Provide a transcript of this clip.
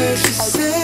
where she said.